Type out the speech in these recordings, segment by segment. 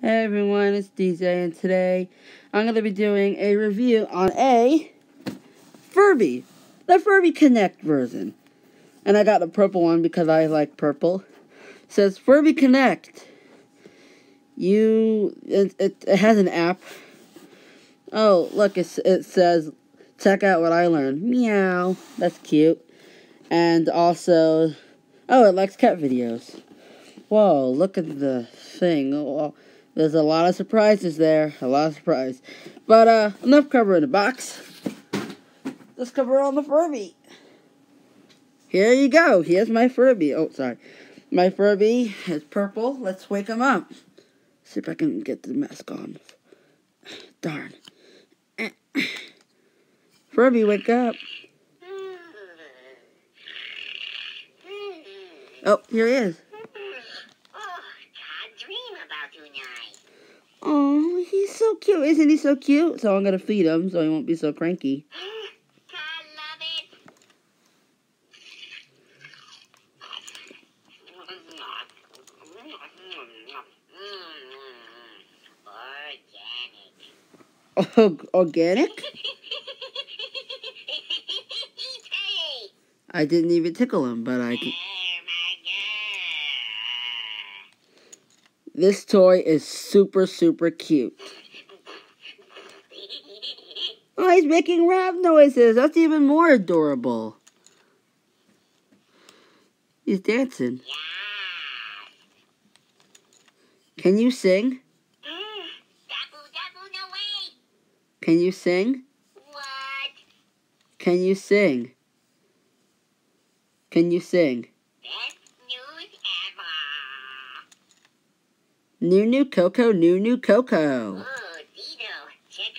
Hey everyone, it's DJ, and today I'm going to be doing a review on a Furby, the Furby Connect version. And I got the purple one because I like purple. It says Furby Connect. You, it, it, it has an app. Oh, look, it, it says, check out what I learned. Meow. That's cute. And also, oh, it likes cat videos. Whoa, look at the thing. Oh, there's a lot of surprises there. A lot of surprise. But, uh, enough covering the box. Let's cover on the Furby. Here you go. Here's my Furby. Oh, sorry. My Furby is purple. Let's wake him up. See if I can get the mask on. Darn. Furby, wake up. Oh, here he is. Oh, he's so cute. Isn't he so cute? So I'm going to feed him so he won't be so cranky. organic? I didn't even tickle him, but I... This toy is super, super cute. Oh, he's making rap noises. That's even more adorable. He's dancing. Can you sing? Can you sing? Can you sing? Can you sing? New New Coco, New New Coco. Oh, Dito, check!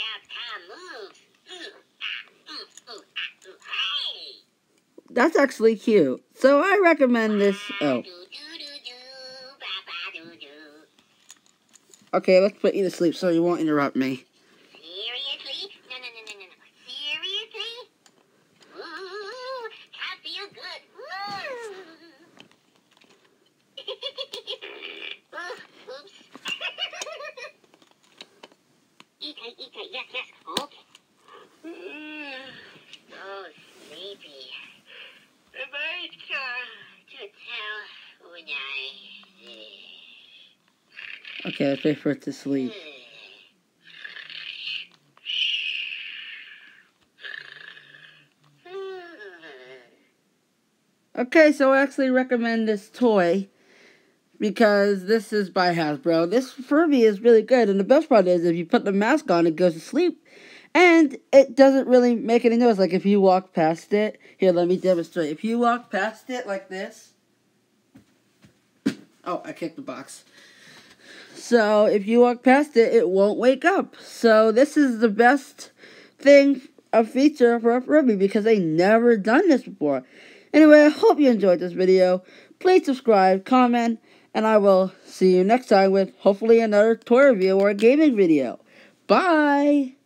That's actually cute. So I recommend this. Oh. Okay, let's put you to sleep so you won't interrupt me. Eat. Yes, yes. Okay. Mm, so sleepy. The birds are to tell when I... Okay, let's wait for it to sleep. Okay, so I actually recommend this toy because this is by Hasbro. This Furby is really good, and the best part is if you put the mask on, it goes to sleep, and it doesn't really make any noise. Like if you walk past it, here, let me demonstrate. If you walk past it like this, oh, I kicked the box. So if you walk past it, it won't wake up. So this is the best thing, a feature for a Furby because they never done this before. Anyway, I hope you enjoyed this video. Please subscribe, comment, and I will see you next time with hopefully another toy review or gaming video. Bye!